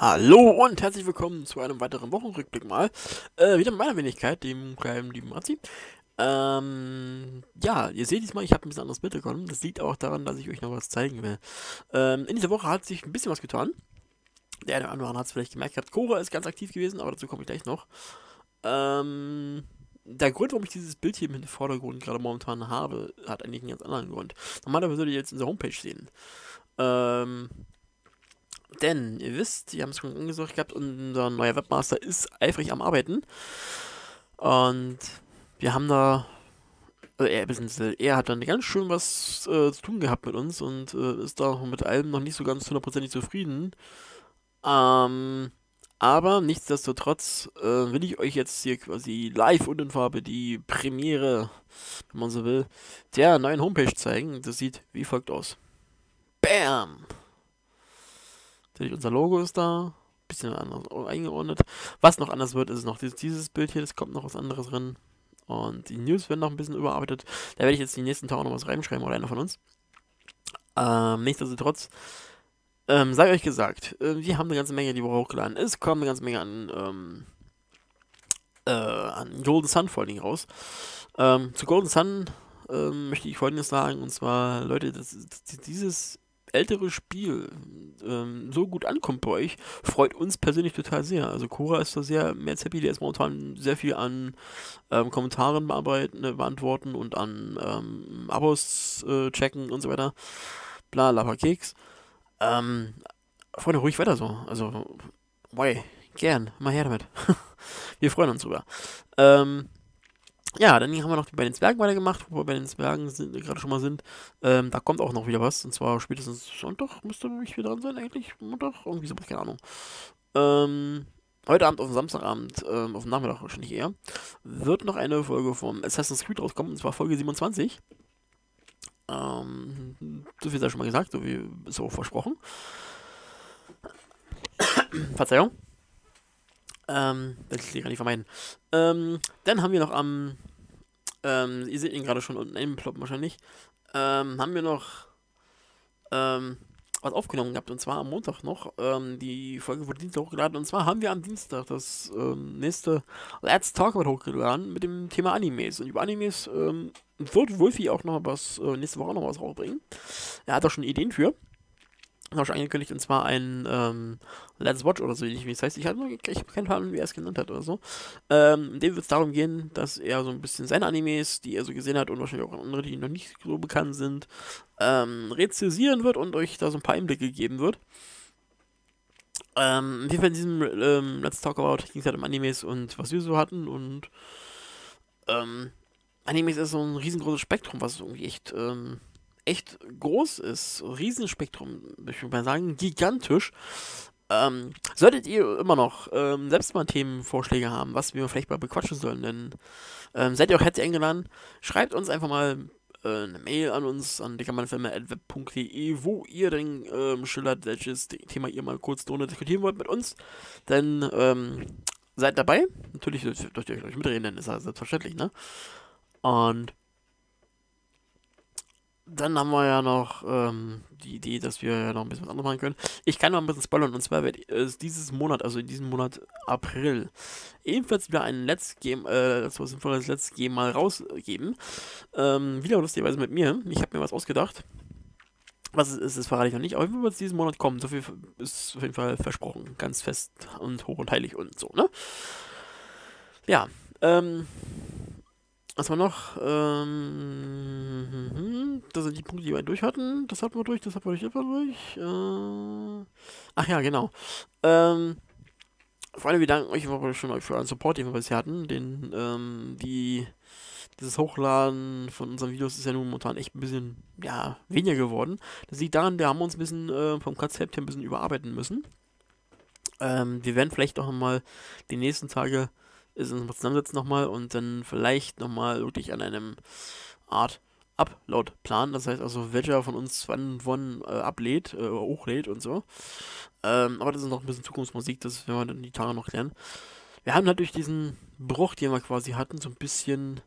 Hallo und herzlich willkommen zu einem weiteren Wochenrückblick mal. Äh, wieder mit meiner Wenigkeit, dem kleinen lieben Mazi. Ähm, ja, ihr seht diesmal, ich habe ein bisschen anderes Bild bekommen. Das liegt auch daran, dass ich euch noch was zeigen will. Ähm, in dieser Woche hat sich ein bisschen was getan. Der eine oder andere hat es vielleicht gemerkt gehabt. Cora ist ganz aktiv gewesen, aber dazu komme ich gleich noch. Ähm, der Grund, warum ich dieses Bild hier im Vordergrund gerade momentan habe, hat eigentlich einen ganz anderen Grund. Normalerweise würdet ihr jetzt unsere Homepage sehen. Ähm, denn, ihr wisst, wir haben es schon angesagt gehabt, unser neuer Webmaster ist eifrig am Arbeiten. Und wir haben da, also er, er hat dann ganz schön was äh, zu tun gehabt mit uns und äh, ist da mit allem noch nicht so ganz hundertprozentig zufrieden. Ähm, aber nichtsdestotrotz äh, will ich euch jetzt hier quasi live und in Farbe die Premiere, wenn man so will, der neuen Homepage zeigen. Das sieht wie folgt aus. Bam! Natürlich, unser Logo ist da. Bisschen anders eingeordnet. Was noch anders wird, ist noch dieses, dieses Bild hier. Das kommt noch was anderes drin. Und die News werden noch ein bisschen überarbeitet. Da werde ich jetzt die nächsten Tage noch was reinschreiben oder einer von uns. Ähm, nichtsdestotrotz, ähm, sei euch gesagt, äh, wir haben eine ganze Menge die Woche hochgeladen. Es kommt eine ganze Menge an, ähm, äh, an Golden Sun vor allen Dingen raus. Ähm, zu Golden Sun ähm, möchte ich folgendes sagen, und zwar, Leute, das, das, dieses ältere Spiel ähm, so gut ankommt bei euch, freut uns persönlich total sehr. Also Cora ist da sehr mehr happy, der ist momentan sehr viel an ähm, Kommentaren bearbeiten, äh, beantworten und an ähm, Abos äh, checken und so weiter. Bla, lava Keks. Ähm, Freunde, ruhig weiter so. Also, boy, gern, mal her damit. Wir freuen uns drüber. Ähm, ja, dann haben wir noch bei den Zwergen weitergemacht, wo wir bei den Zwergen sind, gerade schon mal sind. Ähm, da kommt auch noch wieder was. Und zwar spätestens Sonntag müsste mich wieder dran sein, eigentlich. Montag, irgendwie so, keine Ahnung. Ähm, heute Abend auf dem Samstagabend, ähm, auf dem Nachmittag wahrscheinlich eher, wird noch eine Folge vom Assassin's Creed rauskommen, und zwar Folge 27. Ähm, so viel sei schon mal gesagt, so wie ist auch versprochen. Verzeihung. Ähm, das kann ich nicht vermeiden. Ähm, dann haben wir noch am, ähm, ihr seht ihn gerade schon unten im Plop wahrscheinlich, ähm, haben wir noch, ähm, was aufgenommen gehabt und zwar am Montag noch. Ähm, die Folge wurde Dienstag hochgeladen und zwar haben wir am Dienstag das ähm, nächste Let's Talk About hochgeladen mit dem Thema Animes. Und über Animes ähm, wird Wolfie auch noch was äh, nächste Woche noch was rausbringen. Er hat auch schon Ideen für auch schon angekündigt, und zwar ein ähm, Let's Watch oder so wie es heißt. Ich habe hab keine Ahnung, wie er es genannt hat oder so. Ähm, in dem wird es darum gehen, dass er so ein bisschen seine Animes, die er so gesehen hat und wahrscheinlich auch andere, die noch nicht so bekannt sind, ähm, rezisieren wird und euch da so ein paar Einblicke geben wird. Ähm, auf in diesem ähm, Let's Talk About ging es halt um Animes und was wir so hatten und ähm, Animes ist so ein riesengroßes Spektrum, was irgendwie echt ähm, echt groß ist. Riesenspektrum, ich würde mal sagen, gigantisch. Ähm, solltet ihr immer noch ähm, selbst mal Themenvorschläge haben, was wir vielleicht mal bequatschen sollen, denn ähm, seid ihr auch herzlich eingeladen, schreibt uns einfach mal äh, eine Mail an uns, an dickermannfilme.web.de, wo ihr denn ähm, schildert, welches Thema ihr mal kurz drunter diskutieren wollt mit uns. Denn ähm, seid dabei. Natürlich dürft ihr euch mitreden, denn ist ja selbstverständlich, ne? Und dann haben wir ja noch ähm, die Idee, dass wir ja noch ein bisschen was anderes machen können. Ich kann mal ein bisschen spoilern. Und zwar wird es dieses Monat, also in diesem Monat April, ebenfalls wieder ein Let's Game, äh, war sinnvolles Let's Game mal rausgeben. Ähm, wieder lustigerweise mit mir. Ich habe mir was ausgedacht. Was es ist, das verrate ich noch nicht. Aber wie wird es diesen Monat kommen? So viel ist auf jeden Fall versprochen. Ganz fest und hoch und heilig und so, ne? Ja, ähm, was war noch? Ähm, das sind die Punkte, die wir durch hatten. Das hatten wir durch, das hatten wir durch, das durch. Äh, ach ja, genau. Ähm, vor allem, wir danken euch schon für euren Support, den wir bisher hatten. Den, ähm, die, dieses Hochladen von unseren Videos ist ja nun momentan echt ein bisschen, ja, weniger geworden. Das liegt daran, wir haben uns ein bisschen äh, vom Konzept her ein bisschen überarbeiten müssen. Ähm, wir werden vielleicht auch nochmal die nächsten Tage ist uns zusammensetzen nochmal und dann vielleicht nochmal wirklich an einem Art Upload planen. Das heißt also, welcher von uns wann wann äh, ablädt, äh, hochlädt und so. Ähm, aber das ist noch ein bisschen Zukunftsmusik, das werden wir dann die Tage noch klären. Wir haben natürlich diesen Bruch, den wir quasi hatten, so ein bisschen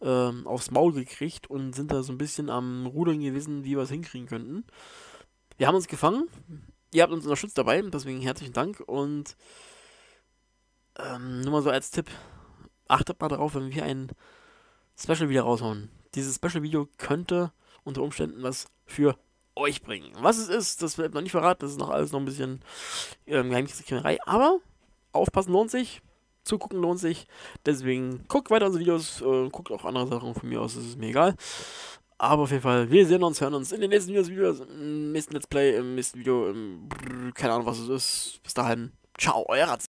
ähm, aufs Maul gekriegt und sind da so ein bisschen am Rudern gewesen, wie wir es hinkriegen könnten. Wir haben uns gefangen, ihr habt uns unterstützt dabei, deswegen herzlichen Dank und ähm, nur mal so als Tipp, achtet mal darauf, wenn wir ein Special wieder raushauen. Dieses Special Video könnte unter Umständen was für euch bringen. Was es ist, das wird noch nicht verraten, das ist noch alles noch ein bisschen ähm, Geheimniskrämerei, aber aufpassen lohnt sich, zugucken lohnt sich, deswegen guckt weiter unsere Videos, äh, guckt auch andere Sachen von mir aus, das ist mir egal. Aber auf jeden Fall, wir sehen uns, hören uns in den nächsten Videos, Videos im nächsten Let's Play, im nächsten Video, im, keine Ahnung was es ist. Bis dahin, ciao, euer Ratz.